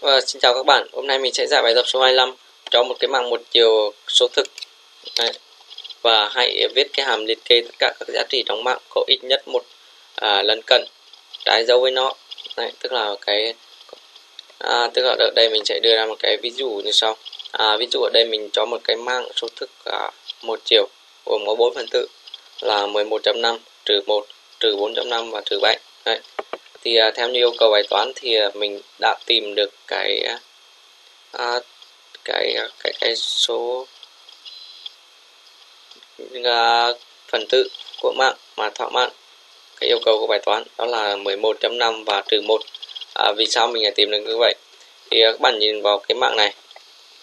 Và xin chào các bạn, hôm nay mình sẽ giải bài tập số 25 cho một cái mạng một chiều số thực. Đấy. và hãy viết cái hàm liệt kê tất cả các giá trị trong mạng có ít nhất một à, lần cận trái dấu với nó. Đấy, tức là cái à, tức là ở đây mình sẽ đưa ra một cái ví dụ như sau. À, ví dụ ở đây mình cho một cái mạng số thực à, một chiều gồm có 4 phần tử là 11.5 trừ 1 trừ 4.5 và trừ 7 Đấy thì uh, theo như yêu cầu bài toán thì uh, mình đã tìm được cái uh, cái à, cái cái số uh, phần tử của mạng mà thỏa mãn cái yêu cầu của bài toán đó là 11.5 và trừ 1 à, vì sao mình lại tìm được như vậy? Thì các bạn nhìn vào cái mạng này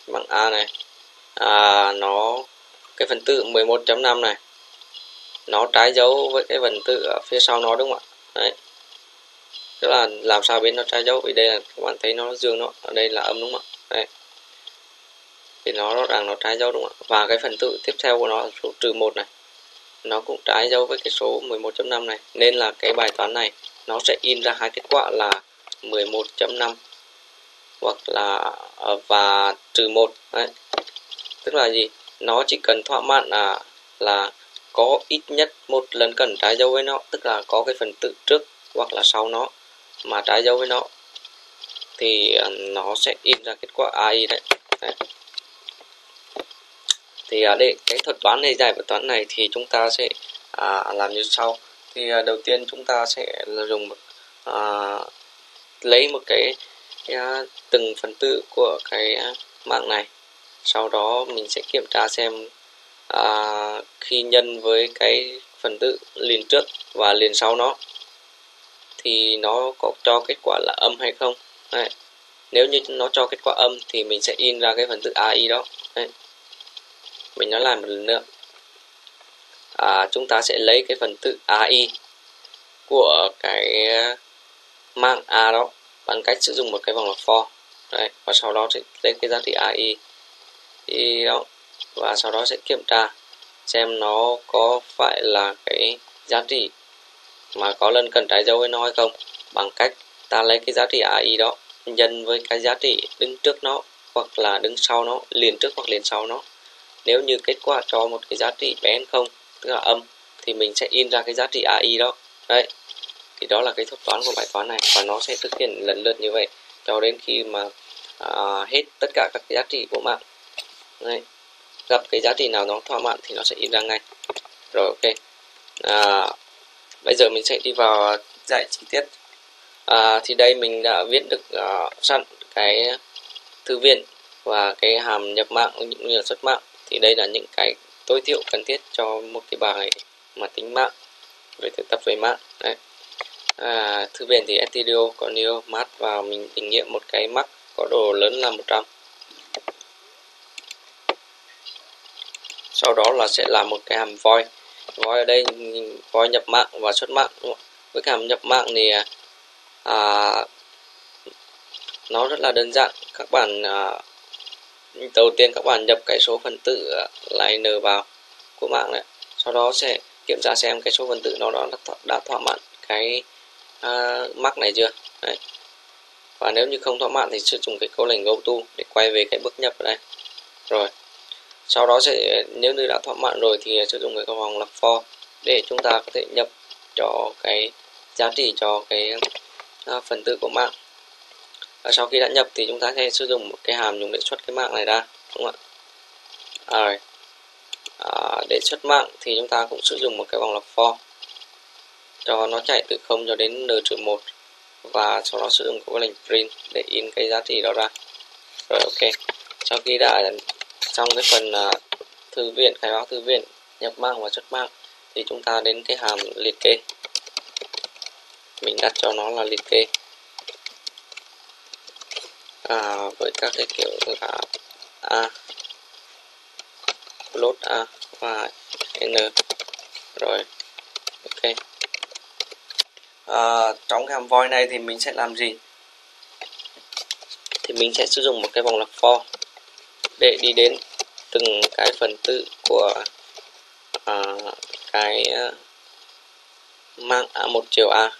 mạng A này. À, nó cái phần tử 11.5 này nó trái dấu với cái phần tử ở phía sau nó đúng không ạ? Đấy tức là làm sao biến nó trái dấu? Vì đây là các bạn thấy nó dương nó, ở đây là âm đúng không ạ? Đây. Thì nó rõ ràng nó trái dấu đúng không ạ? Và cái phần tử tiếp theo của nó là số trừ một này. Nó cũng trái dấu với cái số 11.5 này. Nên là cái bài toán này, nó sẽ in ra hai kết quả là 11.5 hoặc là ờ, và trừ một. Đấy. Tức là gì? Nó chỉ cần thỏa mãn là là có ít nhất một lần cần trái dấu với nó. Tức là có cái phần tử trước hoặc là sau nó mà trái dấu với nó thì ờ, nó sẽ in ra kết quả AI đấy, đấy. thì ở để cái thuật toán này giải bài toán này thì chúng ta sẽ à, làm như sau. Thì à, đầu tiên chúng ta sẽ dùng à, lấy một cái, cái à, từng phần tử của cái mạng này. Sau đó mình sẽ kiểm tra xem à, khi nhân với cái phần tử liền trước và liền sau nó thì nó có cho kết quả là âm hay không Đấy. nếu như nó cho kết quả âm thì mình sẽ in ra cái phần tử AI đó Đấy. mình nói lại một lần nữa à, chúng ta sẽ lấy cái phần tử AI của cái mạng A đó bằng cách sử dụng một cái vòng lặp for Đấy. và sau đó sẽ lấy cái giá trị AI thì đó và sau đó sẽ kiểm tra xem nó có phải là cái giá trị mà có lần cần trái dấu với nó hay không? Bằng cách ta lấy cái giá trị AI đó nhân với cái giá trị đứng trước nó hoặc là đứng sau nó liền trước hoặc liền sau nó. Nếu như kết quả cho một cái giá trị bé hơn không tức là âm thì mình sẽ in ra cái giá trị AI đó. Đấy. Thì đó là cái thuật toán của bài toán này và nó sẽ thực hiện lần lượt như vậy cho đến khi mà à, hết tất cả các cái giá trị của mạng. Đấy. gặp cái giá trị nào nó thỏa mãn thì nó sẽ in ra ngay. Rồi ok. À, bây giờ mình sẽ đi vào dạy chi tiết. À, thì đây mình đã viết được uh, sẵn cái thư viện và cái hàm nhập mạng cũng như là xuất mạng. Thì đây là những cái tối thiểu cần thiết cho một cái bài mà tính mạng về thực tập về mạng. Đấy. À, thư viện thì Ethereum có Neo mát và mình định nghĩa một cái mắc có độ lớn là 100 sau đó là sẽ làm một cái hàm void void ở đây void nhập mạng và xuất mạng. Với cả nhập mạng thì à, nó rất là đơn giản. Các bạn à, đầu tiên các bạn nhập cái số phần tử là n vào của mạng này. Sau đó sẽ kiểm tra xem cái số phần tử nó đã, đã thỏa mãn cái à, mắc này chưa? Đấy. và nếu như không thỏa mãn thì sử dụng cái câu lệnh go to để quay về cái bước nhập ở đây rồi sau đó sẽ nếu như đã thỏa mãn rồi thì sử dụng cái vòng lập for để chúng ta có thể nhập cho cái giá trị cho cái à, phần tử của mạng. Và sau khi đã nhập thì chúng ta sẽ sử dụng một cái hàm dùng để xuất cái mạng này ra đúng không ạ? À, à, để xuất mạng thì chúng ta cũng sử dụng một cái vòng lập for cho nó chạy từ 0 cho đến n trừ 1 và sau đó sử dụng cái lệnh print để in cái giá trị đó ra. Rồi ok. Sau khi đã trong cái phần uh, thư viện khai báo thư viện nhập mang và xuất mang thì chúng ta đến cái hàm liệt kê. Mình đặt cho nó là liệt kê. À, với các cái kiểu là a float a và n. Rồi ok. À, trong cái hàm void này thì mình sẽ làm gì? Thì mình sẽ sử dụng một cái vòng lặp for để đi đến từng cái phần tử của uh, cái uh, mạng à, a một chiều a.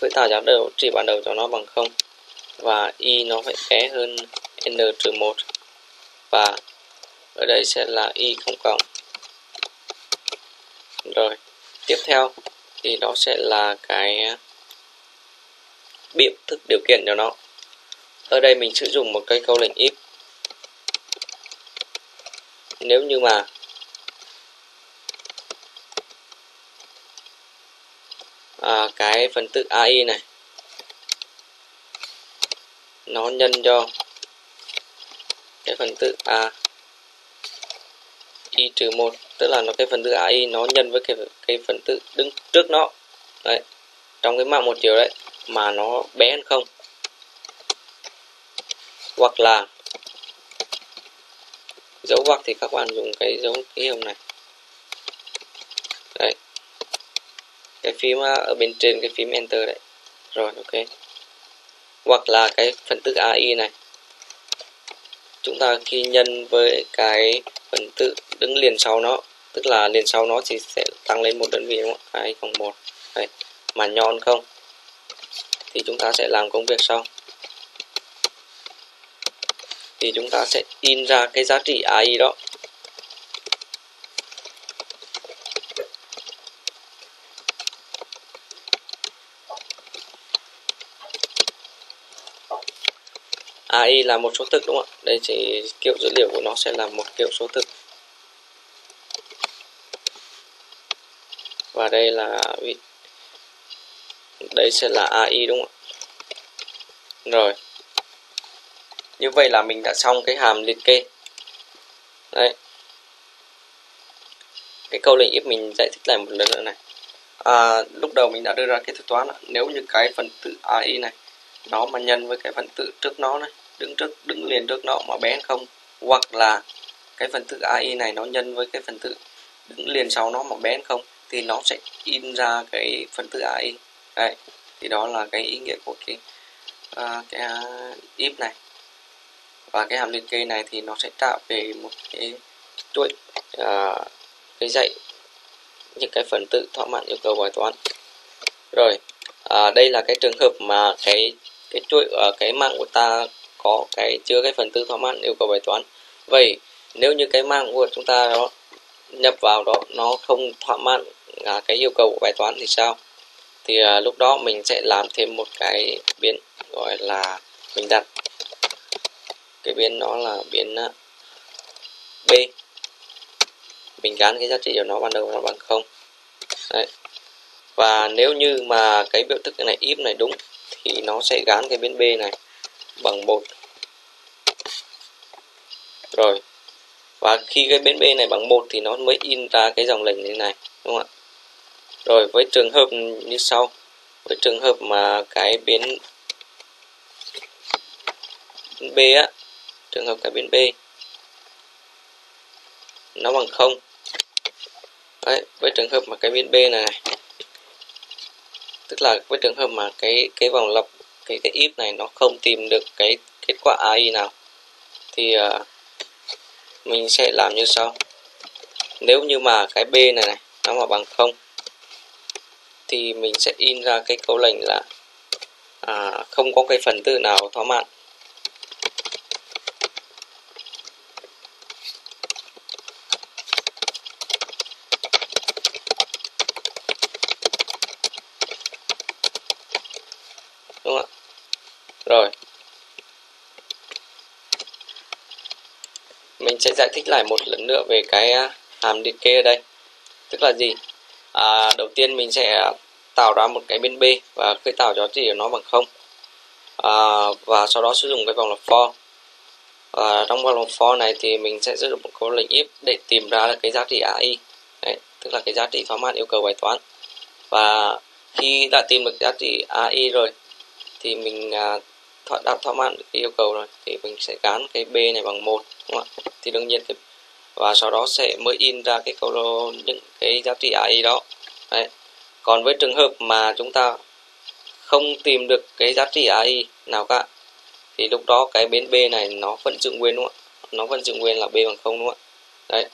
Với tạo giá đầu trị ban đầu cho nó bằng không và y nó phải bé hơn n trừ 1 và ở đây sẽ là y không cộng. Rồi tiếp theo thì đó sẽ là cái biểu thức điều kiện cho nó. Ở đây mình sử dụng một cái câu lệnh if nếu như mà à, cái phần tử AI này nó nhân cho cái phần tử A y trừ một tức là nó cái phần tử AI nó nhân với cái cái phần tử đứng trước nó. Đấy trong cái mạng một chiều đấy mà nó bé hơn không. Hoặc là dấu ngoặc thì các bạn dùng cái dấu ký hiệu này. Đấy. Cái phím à, ở bên trên cái phím enter đấy. Rồi ok. Hoặc là cái phần tử AI này. Chúng ta khi nhân với cái phần tử đứng liền sau nó. Tức là liền sau nó thì sẽ tăng lên một đơn vị đúng không? 2 cộng một, đấy. Mà nhọn không? Thì chúng ta sẽ làm công việc sau thì chúng ta sẽ in ra cái giá trị AI đó AI là một số thực đúng không ạ? Đây chỉ kiểu dữ liệu của nó sẽ là một kiểu số thực. Và đây là đây sẽ là AI đúng không ạ? Rồi. Như vậy là mình đã xong cái hàm liệt kê. Đấy. Cái câu lệnh if mình giải thích lại một lần nữa này. À, lúc đầu mình đã đưa ra cái thuật toán nếu như cái phần tử AI này nó mà nhân với cái phần tử trước nó này đứng trước đứng liền trước nó mà bé không hoặc là cái phần tử AI này nó nhân với cái phần tử đứng liền sau nó mà bé không thì nó sẽ in ra cái phần tử AI đấy thì đó là cái ý nghĩa của cái uh, cái uh, if này và cái hàm liên kê này thì nó sẽ tạo về một cái chuỗi uh, cái dạy những cái phần tử thỏa mãn yêu cầu bài toán. Rồi à, đây là cái trường hợp mà cái cái chuỗi ở cái mạng của ta có cái chứa cái phần tử thỏa mãn yêu cầu bài toán. Vậy nếu như cái mạng của chúng ta đó nhập vào đó nó không thỏa mãn à, cái yêu cầu của bài toán thì sao? Thì à, lúc đó mình sẽ làm thêm một cái biến gọi là mình đặt cái biến nó là biến à, b. Mình gắn cái giá trị của nó ban đầu nó bằng không. Đấy. và nếu như mà cái biểu thức này, if này đúng, thì nó sẽ gắn cái biến b này bằng một. Rồi. Và khi cái biến b này bằng một thì nó mới in ra cái dòng lệnh như này, đúng không ạ? Rồi, với trường hợp như sau. Với trường hợp mà cái biến b á trường hợp cái biến b. Nó bằng không. Đấy, với trường hợp mà cái biến b này, này. Tức là với trường hợp mà cái cái vòng lặp cái cái if này nó không tìm được cái kết quả AI nào thì uh, mình sẽ làm như sau. Nếu như mà cái b này này nó mà bằng không thì mình sẽ in ra cái câu lệnh là à, không có cái phần tử nào thỏa mãn đúng không rồi mình sẽ giải thích lại một lần nữa về cái à, hàm liệt kê ở đây. Tức là gì? À, đầu tiên mình sẽ tạo ra một cái bên b và khơi tạo giá trị của nó bằng không. À, và sau đó sử dụng cái vòng lặp for và trong vòng lặp for này thì mình sẽ sử dụng một câu lệnh if để tìm ra cái giá trị ai Đấy, tức là cái giá trị format yêu cầu bài toán. Và khi đã tìm được giá trị ai rồi thì mình à, thỏa đã thỏa mãn cái yêu cầu rồi, thì mình sẽ gắn cái b này bằng một, đúng không ạ? Thì đương nhiên cái, và sau đó sẽ mới in ra cái câu những cái giá trị AI e đó. Đấy. còn với trường hợp mà chúng ta không tìm được cái giá trị AI e nào cả, thì lúc đó cái biến B này nó vẫn giữ nguyên, đúng không ạ? Nó vẫn giữ nguyên là B bằng không, đúng không ạ? Đấy.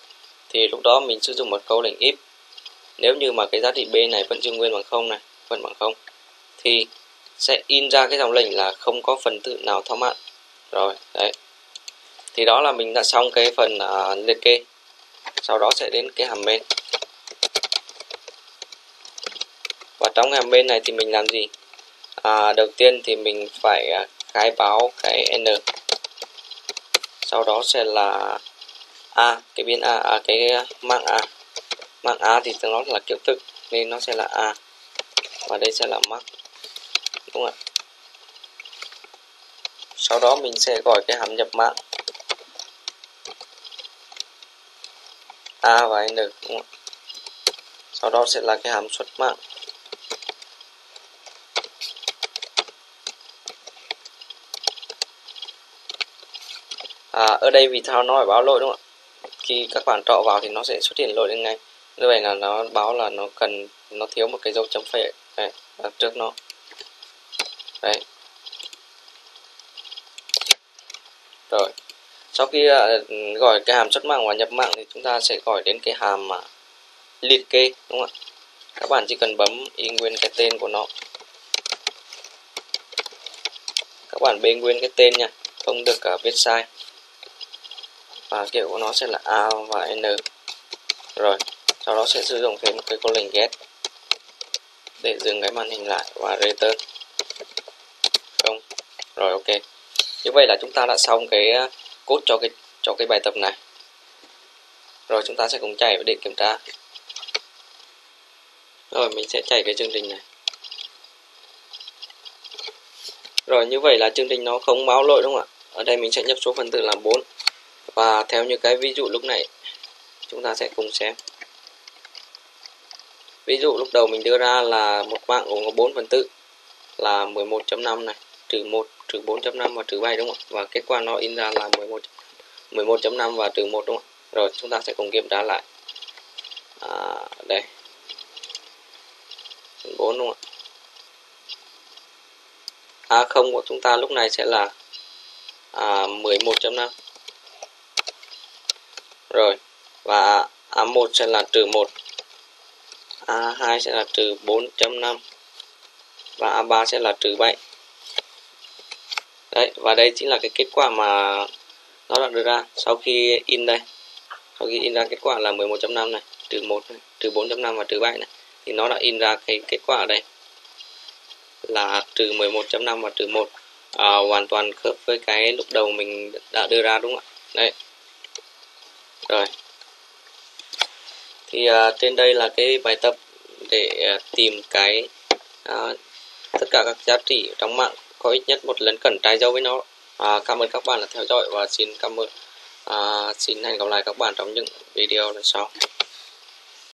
Thì lúc đó mình sử dụng một câu lệnh if. Nếu như mà cái giá trị B này vẫn giữ nguyên bằng không này, vẫn bằng không, thì sẽ in ra cái dòng lệnh là không có phần tử nào thao mạng rồi đấy. Thì đó là mình đã xong cái phần uh, liệt kê. Sau đó sẽ đến cái hàm main và trong hàm main này thì mình làm gì? À, đầu tiên thì mình phải uh, khai báo cái n. Sau đó sẽ là a cái biến a à, cái mạng a. Mạng a thì nó là kiểu thức nên nó sẽ là a. Và đây sẽ là mark đúng không ạ. Sau đó mình sẽ gọi cái hàm nhập mạng. A và n đúng không? sau đó sẽ là cái hàm xuất mạng. À, ở đây vì sao nó phải báo lỗi đúng không ạ. Khi các bạn trọ vào thì nó sẽ xuất hiện lỗi lên ngay. Như vậy là nó báo là nó cần nó thiếu một cái dấu chấm phẩy trước nó đấy. Rồi. Sau khi uh, gọi cái hàm xuất mạng và nhập mạng thì chúng ta sẽ gọi đến cái hàm uh, liệt kê đúng không ạ? Các bạn chỉ cần bấm y nguyên cái tên của nó. Các bạn bê nguyên cái tên nha không được uh, viết sai. Và kiểu của nó sẽ là a và n. Rồi sau đó sẽ sử dụng thêm cái câu lệnh get để dừng cái màn hình lại và return rồi, ok. Như vậy là chúng ta đã xong cái ờ, cốt cho cái cho cái bài tập này. Rồi, chúng ta sẽ cùng chạy để kiểm tra. Rồi, mình sẽ chạy cái chương trình này. Rồi, như vậy là chương trình nó không báo lỗi, đúng không ạ? Ở đây mình sẽ nhập số phần tử là 4 và theo như cái ví dụ lúc này, chúng ta sẽ cùng xem. Ví dụ lúc đầu mình đưa ra là một mạng gồm có 4 phần tử là 11.5 này, trừ 1 trừ 4.5 và trừ 7 đúng không ạ? Và kết quả nó in ra là 11 11.5 và trừ 1 đúng không ạ? Rồi chúng ta sẽ cùng kiểm tra lại. À, đây. 4 đúng không ạ? A0 của chúng ta lúc này sẽ là à, 11.5 rồi và A1 sẽ là trừ 1 A2 sẽ là trừ 4.5 và A3 sẽ là trừ 7 đấy và đây chính là cái kết quả mà nó đã đưa ra sau khi in đây. Sau khi in ra kết quả là 11.5 này trừ 1 này, trừ 4.5 và trừ 7 này. Thì nó đã in ra cái kết quả ở đây là trừ 11.5 và trừ 1 à, hoàn toàn khớp với cái lúc đầu mình đã đưa ra đúng không ạ? Đấy. Rồi. Thì à, trên đây là cái bài tập để à, tìm cái à, tất cả các giá trị trong mạng có ít nhất một lần cẩn trái dấu với nó. À, cảm ơn các bạn đã theo dõi và xin cảm ơn. À, xin hẹn gặp lại các bạn trong những video lần sau.